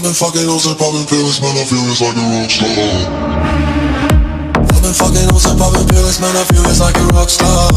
I've been fucking hoes and popping pills, man, I feel it's like a rock star. I've been fucking hoes and popping pills, man, I feel it's like a rock star.